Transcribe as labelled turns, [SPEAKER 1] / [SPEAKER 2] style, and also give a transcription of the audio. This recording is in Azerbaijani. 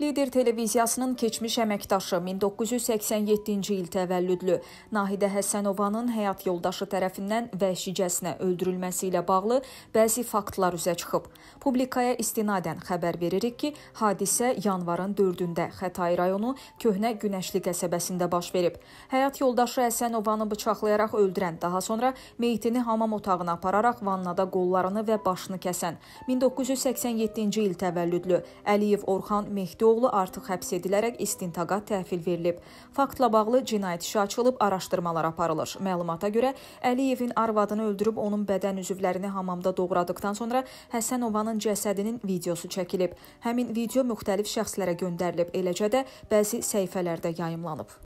[SPEAKER 1] Lider televiziyasının keçmiş əməkdaşı 1987-ci il təvəllüdlü Nahidə Həsənovanın həyat yoldaşı tərəfindən vəhşicəsinə öldürülməsi ilə bağlı bəzi faktlar üzə çıxıb. Publikaya istinadən xəbər veririk ki, hadisə yanvarın 4-də Xətai rayonu Köhnə Günəşli qəsəbəsində baş verib. Həyat yoldaşı Həsənovanı bıçaqlayaraq öldürən, daha sonra meyitini hamam otağına apararaq vannada qollarını və başını kəsən 1987-ci il təvəllüdlü Əliyev Orxan Mehdi oğlu artıq həbs edilərək istintaqa təhvil verilib. Faktla bağlı cinayət işi açılıb, araşdırmalar aparılır. Məlumata görə Əliyevin arvadını öldürüb onun bədən üzvlərini hamamda doğradıkdan sonra Həsənovanın cəsədinin videosu çəkilib. Həmin video müxtəlif şəxslərə göndərilib, eləcə də bəzi səhifələrdə yayımlanıb.